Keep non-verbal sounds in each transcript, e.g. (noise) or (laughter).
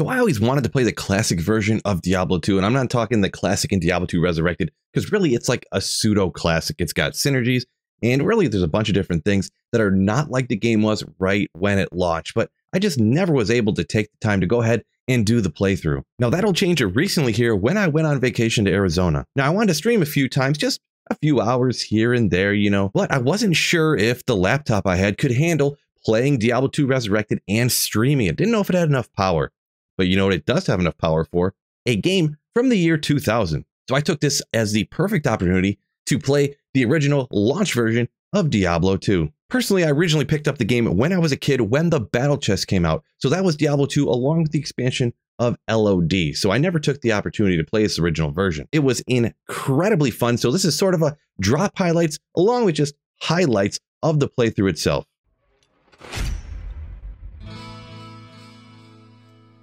So I always wanted to play the classic version of Diablo 2, and I'm not talking the classic in Diablo 2 Resurrected, because really it's like a pseudo classic. It's got synergies, and really there's a bunch of different things that are not like the game was right when it launched, but I just never was able to take the time to go ahead and do the playthrough. Now that'll change recently here when I went on vacation to Arizona. Now I wanted to stream a few times, just a few hours here and there, you know, but I wasn't sure if the laptop I had could handle playing Diablo 2 Resurrected and streaming it. Didn't know if it had enough power. But you know what it does have enough power for? A game from the year 2000. So I took this as the perfect opportunity to play the original launch version of Diablo 2. Personally, I originally picked up the game when I was a kid when the Battle Chest came out. So that was Diablo 2 along with the expansion of LOD. So I never took the opportunity to play this original version. It was incredibly fun. So this is sort of a drop highlights along with just highlights of the playthrough itself.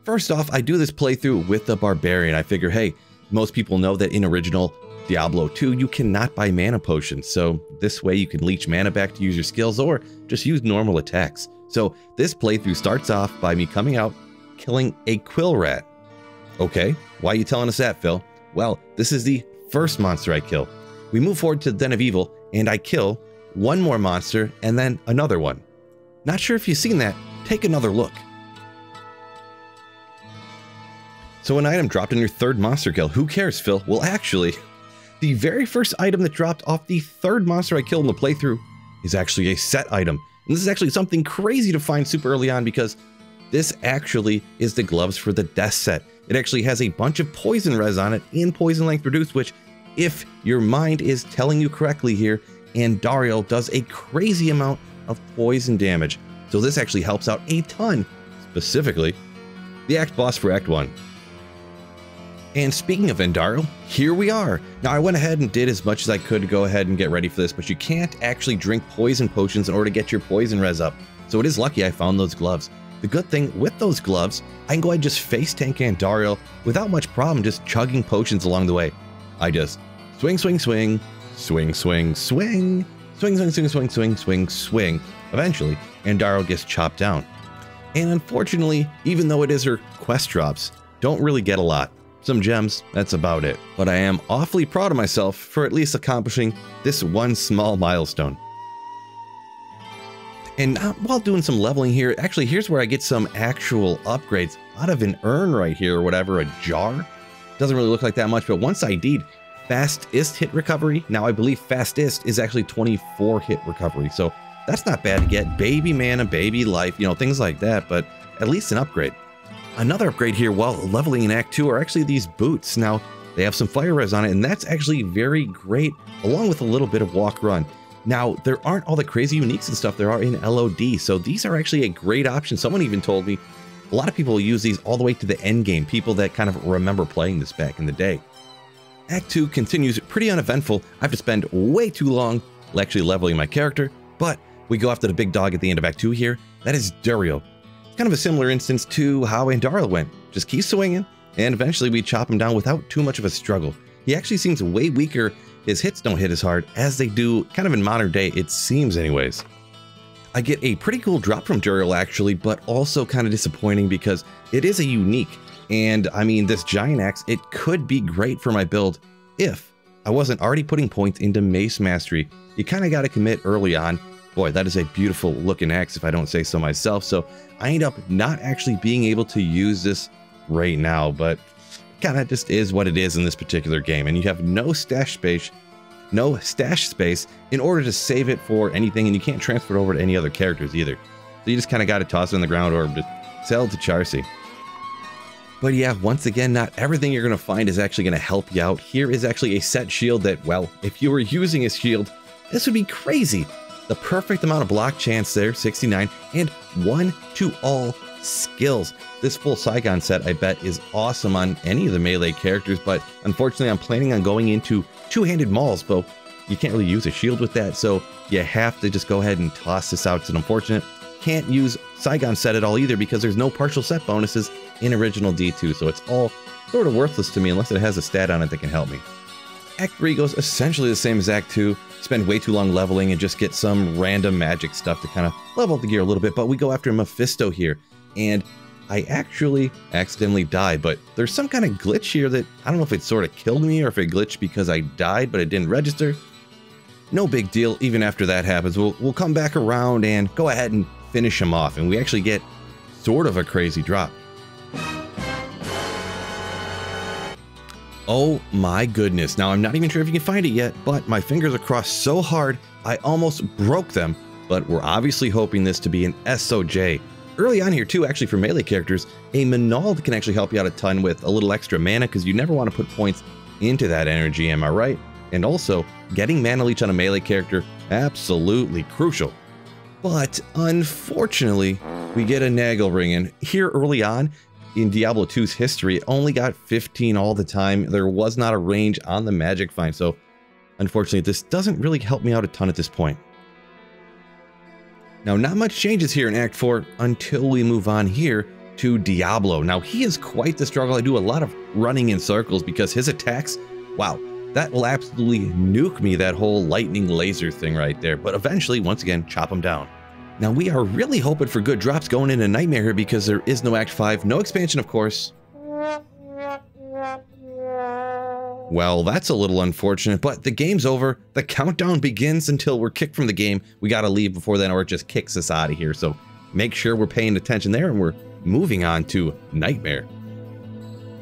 First off, I do this playthrough with the Barbarian. I figure, hey, most people know that in original Diablo 2, you cannot buy mana potions. So this way you can leech mana back to use your skills or just use normal attacks. So this playthrough starts off by me coming out, killing a quill rat. Okay, why are you telling us that, Phil? Well, this is the first monster I kill. We move forward to the Den of Evil, and I kill one more monster and then another one. Not sure if you've seen that, take another look. So an item dropped in your third monster kill. Who cares, Phil? Well, actually, the very first item that dropped off the third monster I killed in the playthrough is actually a set item. And this is actually something crazy to find super early on because this actually is the gloves for the death set. It actually has a bunch of poison res on it in poison length reduced, which if your mind is telling you correctly here, Andariel does a crazy amount of poison damage. So this actually helps out a ton, specifically the Act Boss for Act 1. And speaking of Andariel, here we are. Now I went ahead and did as much as I could to go ahead and get ready for this, but you can't actually drink poison potions in order to get your poison res up. So it is lucky I found those gloves. The good thing with those gloves, I can go ahead and just face tank Andariel without much problem just chugging potions along the way. I just swing, swing, swing, swing, swing, swing, swing, swing, swing, swing, swing, swing, swing. Eventually, Andariel gets chopped down. And unfortunately, even though it is her quest drops, don't really get a lot some gems, that's about it. But I am awfully proud of myself for at least accomplishing this one small milestone. And uh, while doing some leveling here, actually here's where I get some actual upgrades out of an urn right here or whatever, a jar. Doesn't really look like that much, but once I did fastest hit recovery, now I believe fastest is actually 24 hit recovery. So that's not bad to get. Baby man mana, baby life, you know, things like that, but at least an upgrade. Another upgrade here while leveling in Act 2 are actually these boots. Now, they have some fire res on it, and that's actually very great, along with a little bit of walk run. Now, there aren't all the crazy uniques and stuff there are in LOD, so these are actually a great option. Someone even told me a lot of people use these all the way to the end game, people that kind of remember playing this back in the day. Act 2 continues pretty uneventful. I have to spend way too long actually leveling my character, but we go after the big dog at the end of Act 2 here. That is Duriel, kind of a similar instance to how Andariel went. Just keep swinging, and eventually we chop him down without too much of a struggle. He actually seems way weaker. His hits don't hit as hard as they do kind of in modern day, it seems anyways. I get a pretty cool drop from Duriel actually, but also kind of disappointing because it is a unique. And I mean, this giant axe, it could be great for my build if I wasn't already putting points into Mace Mastery. You kind of got to commit early on Boy, that is a beautiful looking axe if I don't say so myself. So I end up not actually being able to use this right now, but kind of just is what it is in this particular game. And you have no stash space, no stash space in order to save it for anything, and you can't transfer it over to any other characters either. So you just kind of got to toss it on the ground or just sell to Charsi. But yeah, once again, not everything you're going to find is actually going to help you out. Here is actually a set shield that, well, if you were using a shield, this would be crazy the perfect amount of block chance there, 69, and one to all skills. This full Sigon set, I bet, is awesome on any of the melee characters, but unfortunately, I'm planning on going into two-handed mauls, but you can't really use a shield with that, so you have to just go ahead and toss this out. It's unfortunate. Can't use Sigon set at all either because there's no partial set bonuses in original D2, so it's all sort of worthless to me unless it has a stat on it that can help me. Act 3 goes essentially the same as Act 2, spend way too long leveling and just get some random magic stuff to kind of level up the gear a little bit. But we go after Mephisto here. And I actually accidentally died, but there's some kind of glitch here that I don't know if it sort of killed me or if it glitched because I died, but it didn't register. No big deal, even after that happens. We'll, we'll come back around and go ahead and finish him off, and we actually get sort of a crazy drop. Oh my goodness. Now, I'm not even sure if you can find it yet, but my fingers are crossed so hard, I almost broke them. But we're obviously hoping this to be an SOJ. Early on here too, actually for melee characters, a Manald can actually help you out a ton with a little extra mana because you never want to put points into that energy, am I right? And also, getting Mana Leech on a melee character, absolutely crucial. But unfortunately, we get a Nagelring, and here early on, in Diablo 2's history, it only got 15 all the time. There was not a range on the Magic Find, so unfortunately, this doesn't really help me out a ton at this point. Now, not much changes here in Act 4 until we move on here to Diablo. Now, he is quite the struggle. I do a lot of running in circles because his attacks, wow, that will absolutely nuke me, that whole lightning laser thing right there. But eventually, once again, chop him down. Now, we are really hoping for good drops going into Nightmare here because there is no Act 5, no expansion, of course. Well, that's a little unfortunate, but the game's over. The countdown begins until we're kicked from the game. We gotta leave before then or it just kicks us out of here. So make sure we're paying attention there and we're moving on to Nightmare.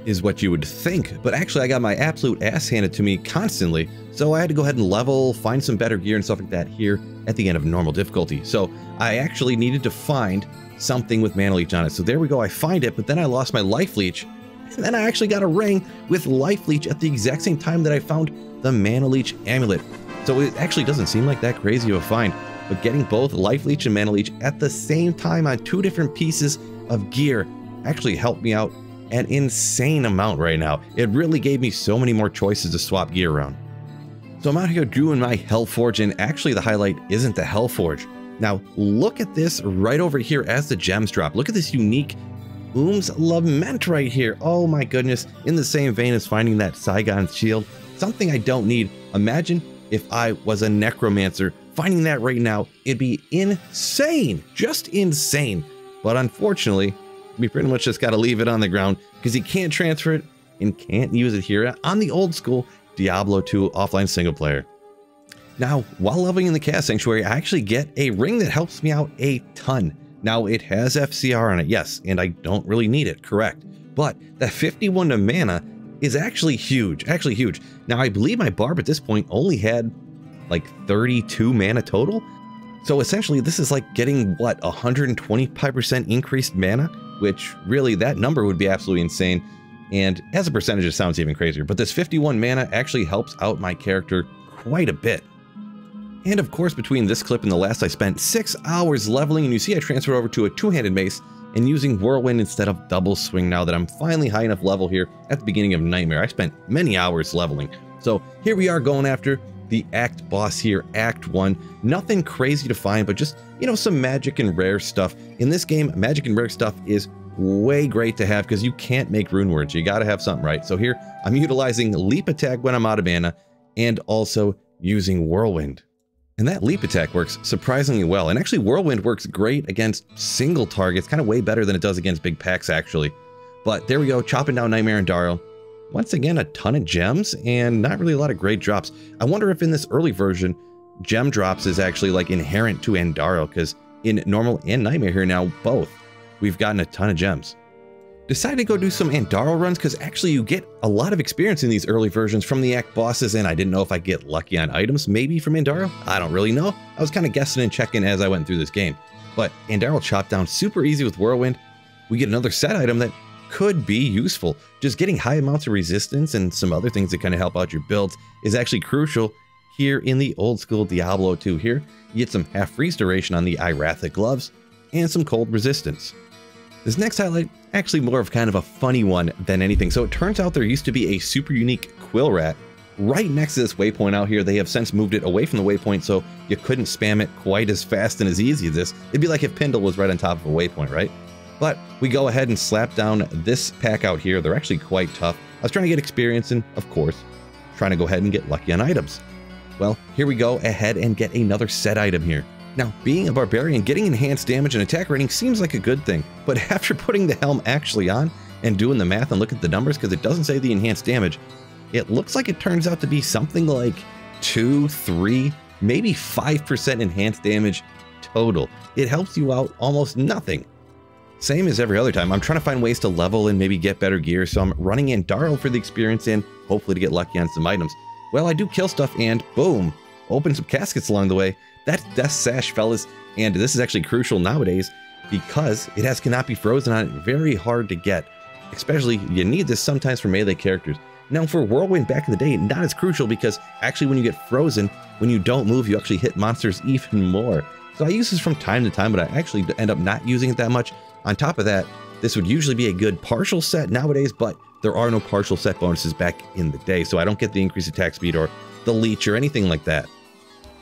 Is what you would think, but actually I got my absolute ass handed to me constantly, so I had to go ahead and level, find some better gear and stuff like that here at the end of normal difficulty. So I actually needed to find something with Mana Leech on it. So there we go, I find it, but then I lost my Life Leech, and then I actually got a ring with Life Leech at the exact same time that I found the Mana Leech Amulet. So it actually doesn't seem like that crazy of a find, but getting both Life Leech and Mana Leech at the same time on two different pieces of gear actually helped me out an insane amount right now. It really gave me so many more choices to swap gear around. So I'm out here doing my Hellforge, and actually the highlight isn't the Hellforge. Now look at this right over here as the gems drop. Look at this unique Ume's Lament right here. Oh my goodness, in the same vein as finding that Sigon shield, something I don't need. Imagine if I was a necromancer. Finding that right now, it'd be insane, just insane. But unfortunately, we pretty much just got to leave it on the ground because he can't transfer it and can't use it here on the old school Diablo 2 offline single player. Now, while leveling in the Chaos Sanctuary, I actually get a ring that helps me out a ton. Now, it has FCR on it, yes, and I don't really need it, correct. But that 51 to mana is actually huge, actually huge. Now, I believe my barb at this point only had like 32 mana total. So essentially, this is like getting, what, 125% increased mana? Which really, that number would be absolutely insane. And as a percentage, it sounds even crazier. But this 51 mana actually helps out my character quite a bit. And of course, between this clip and the last, I spent six hours leveling, and you see I transferred over to a two-handed mace and using Whirlwind instead of Double Swing now that I'm finally high enough level here at the beginning of Nightmare. I spent many hours leveling. So here we are going after the Act boss here, Act 1. Nothing crazy to find, but just, you know, some magic and rare stuff. In this game, magic and rare stuff is way great to have because you can't make rune words. You got to have something right. So here, I'm utilizing Leap Attack when I'm out of mana and also using Whirlwind. And that leap attack works surprisingly well. And actually Whirlwind works great against single targets, kind of way better than it does against big packs actually. But there we go, chopping down Nightmare Andariel. Once again, a ton of gems and not really a lot of great drops. I wonder if in this early version, gem drops is actually like inherent to Andariel because in normal and Nightmare here now, both, we've gotten a ton of gems decided to go do some Andariel runs because actually you get a lot of experience in these early versions from the Act bosses and I didn't know if I'd get lucky on items maybe from Andariel. I don't really know. I was kind of guessing and checking as I went through this game. But Andariel chopped down super easy with Whirlwind. We get another set item that could be useful. Just getting high amounts of resistance and some other things that kind of help out your builds is actually crucial here in the old school Diablo 2 here. You get some half freeze duration on the Iratha's gloves and some cold resistance. This next highlight, actually more of kind of a funny one than anything. So it turns out there used to be a super unique quill rat right next to this waypoint out here. They have since moved it away from the waypoint so you couldn't spam it quite as fast and as easy as this. It'd be like if Pindle was right on top of a waypoint, right? But we go ahead and slap down this pack out here. They're actually quite tough. I was trying to get experience and, of course, trying to go ahead and get lucky on items. Well, here we go ahead and get another set item here. Now, being a barbarian, getting enhanced damage and attack rating seems like a good thing, but (laughs) after putting the helm actually on and doing the math and look at the numbers, because it doesn't say the enhanced damage, it looks like it turns out to be something like 2, 3, maybe 5% enhanced damage total. It helps you out almost nothing. Same as every other time, I'm trying to find ways to level and maybe get better gear, so I'm running in Darl for the experience and hopefully to get lucky on some items. Well, I do kill stuff and boom, open some caskets along the way. That's Death Sash, fellas, and this is actually crucial nowadays because it has cannot be frozen on it, very hard to get. Especially, you need this sometimes for melee characters. Now for Whirlwind back in the day, not as crucial because actually when you get frozen, when you don't move, you actually hit monsters (laughs) even more. So I use this from time to time, but I actually end up not using it that much. On top of that, this would usually be a good partial set nowadays, but there are no partial set bonuses back in the day, so I don't get the increased attack speed or the leech or anything like that.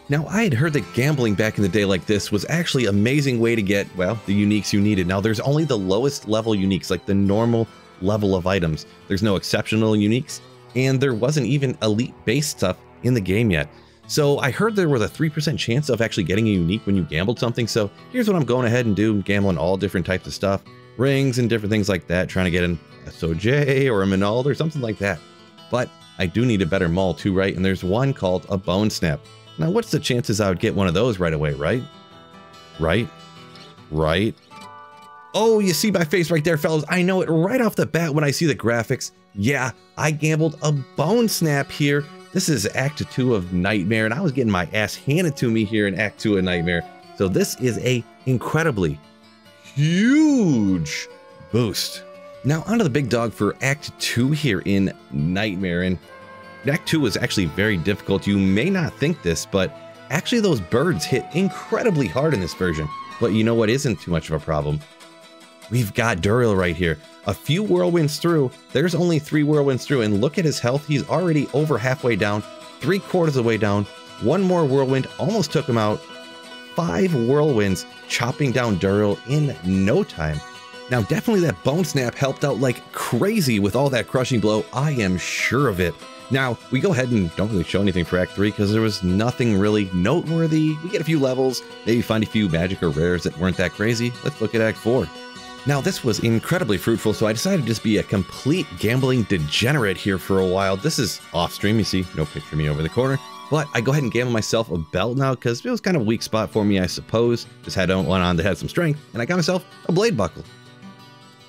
Now, I had heard that gambling back in the day like this was actually amazing way to get, well, the uniques you needed. Now, there's only the lowest level uniques, like the normal level of items. There's no exceptional uniques, and there wasn't even elite base stuff in the game yet. So I heard there was a 3% chance of actually getting a unique when you gambled something. So here's what I'm going ahead and do, gambling all different types of stuff, rings and different things like that, trying to get an SOJ or a Manald or something like that. But I do need a better maul too, right? And there's one called a Bone Snap. Now, what's the chances I would get one of those right away, right? Right? Right? Oh, you see my face right there, fellas. I know it right off the bat when I see the graphics. Yeah, I gambled a bone snap here. This is Act 2 of Nightmare, and I was getting my ass handed to me here in Act 2 of Nightmare. So this is a incredibly huge boost. Now onto the big dog for Act 2 here in Nightmare. And Act 2 was actually very difficult. You may not think this, but actually those birds hit incredibly hard in this version. But you know what isn't too much of a problem? We've got Duriel right here. A few whirlwinds through, there's only three whirlwinds through, and look at his health. He's already over halfway down, three quarters of the way down. One more whirlwind almost took him out. Five whirlwinds chopping down Duriel in no time. Now, definitely that bone snap helped out like crazy with all that crushing blow. I am sure of it. Now, we go ahead and don't really show anything for Act 3 because there was nothing really noteworthy. We get a few levels, maybe find a few magic or rares that weren't that crazy. Let's look at Act 4. Now, this was incredibly fruitful, so I decided to just be a complete gambling degenerate here for a while. This is off stream, you see, no picture of me over the corner. But I go ahead and gamble myself a belt now because it was kind of a weak spot for me, I suppose. Just had one on that had some strength, and I got myself a blade buckle.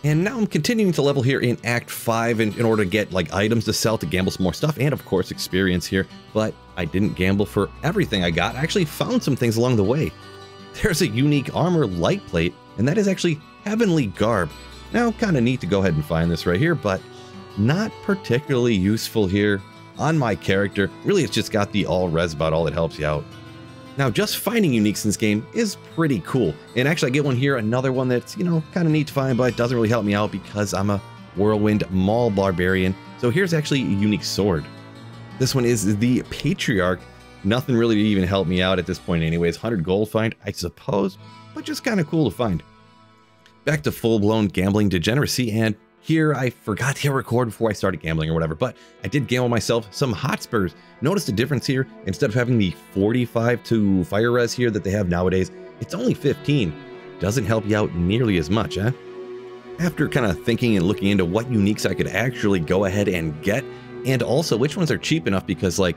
And now I'm continuing to level here in Act 5 in, in order to get like items to sell to gamble some more stuff and of course experience here. But I didn't gamble for everything I got. I actually found some things along the way. There's a unique armor light plate and that is actually Heavenly Garb. Now kind of neat to go ahead and find this right here, but not particularly useful here on my character. Really it's just got the all res about all that helps you out. Now, just finding uniques in this game is pretty cool. And actually, I get one here, another one that's, you know, kind of neat to find, but it doesn't really help me out because I'm a Whirlwind Maul Barbarian. So here's actually a unique sword. This one is the Patriarch. Nothing really to even help me out at this point anyways. 100 gold find, I suppose, but just kind of cool to find. Back to full-blown gambling degeneracy, and here, I forgot to record before I started gambling or whatever, but I did gamble myself some Hotspurs. Notice the difference here. Instead of having the 45 to fire res here that they have nowadays, it's only 15. Doesn't help you out nearly as much, huh? After kind of thinking and looking into what uniques I could actually go ahead and get, and also which ones are cheap enough because like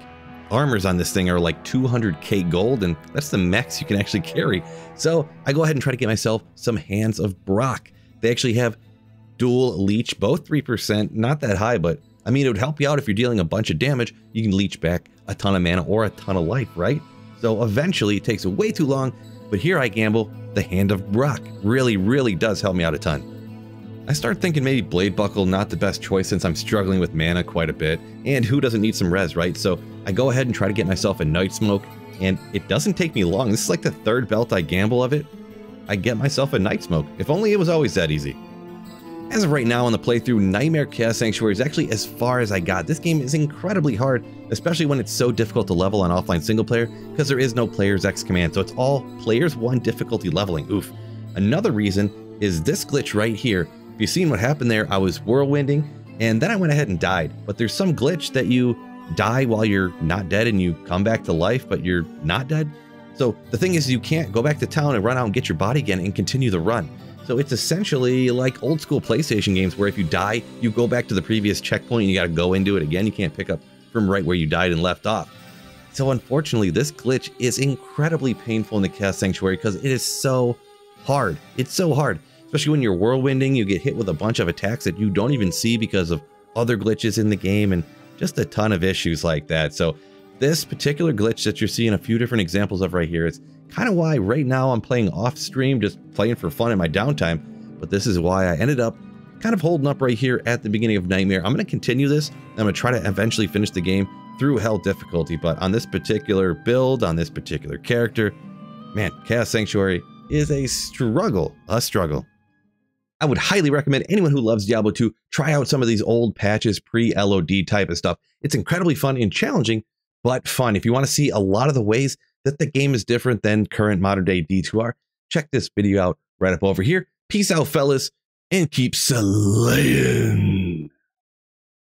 armors on this thing are like 200k gold and that's the max you can actually carry. So I go ahead and try to get myself some Hands of Broc. They actually have dual leech, both 3%, not that high, but I mean, it would help you out if you're dealing a bunch of damage. You can leech back a ton of mana or a ton of life, right? So eventually, it takes way too long, but here I gamble, the Hand of Broc really, really does help me out a ton. I start thinking maybe Blade Buckle not the best choice since I'm struggling with mana quite a bit, and who doesn't need some res, right? So I go ahead and try to get myself a Night Smoke, and it doesn't take me long. This is like the third belt I gamble of it. I get myself a Night Smoke. If only it was always that easy. As of right now on the playthrough, Nightmare Chaos Sanctuary is actually as far as I got. This game is incredibly hard, especially when it's so difficult to level on offline single player, because there is no player's X command, so it's all players one difficulty leveling. Oof. Another reason is this glitch right here. If you've seen what happened there, I was whirlwinding, and then I went ahead and died. But there's some glitch that you die while you're not dead and you come back to life, but you're not dead. So the thing is, you can't go back to town and run out and get your body again and continue the run. So it's essentially like old school PlayStation games where if you die, you go back to the previous checkpoint and you got to go into it again. You can't pick up from right where you died and left off. So unfortunately, this glitch is incredibly painful in the Chaos Sanctuary because it is so hard. It's so hard, especially when you're whirlwinding, you get hit with a bunch of attacks that you don't even see because of other glitches in the game and just a ton of issues like that. So this particular glitch that you're seeing a few different examples of right here is kind of why right now I'm playing off stream, just playing for fun in my downtime. But this is why I ended up kind of holding up right here at the beginning of Nightmare. I'm going to continue this. I'm going to try to eventually finish the game through hell difficulty. But on this particular build, on this particular character, man, Chaos Sanctuary is a struggle, a struggle. I would highly recommend anyone who loves Diablo 2 try out some of these old patches, pre-LOD type of stuff. It's incredibly fun and challenging, but fun. If you want to see a lot of the ways that the game is different than current modern day D2R, check this video out right up over here. Peace out, fellas, and keep slaying.